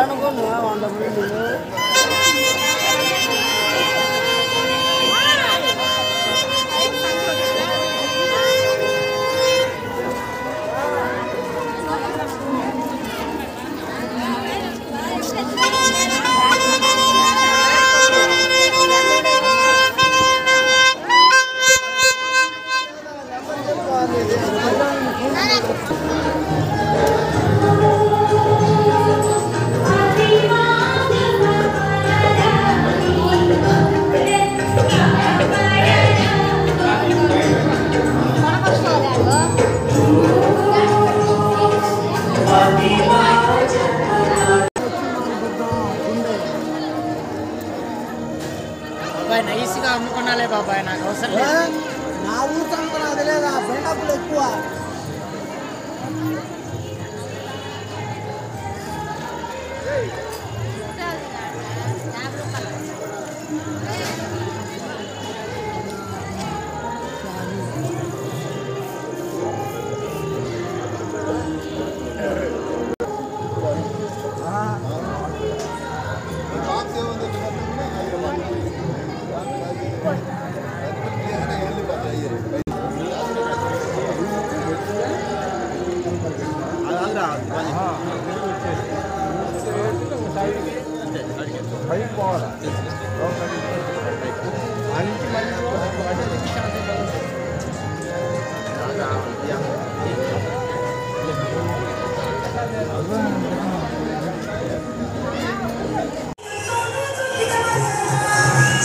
అనుకున్నా వంద మంది Thank you. బాబాయ్ నైస్గా అమ్ముకున్నాలే బాబాయ్ నాకు అవసరం నా ఊరు సంగతి నాకు తెలియదు ఆ ఎక్కువ. ఫైవ్ పోవాలా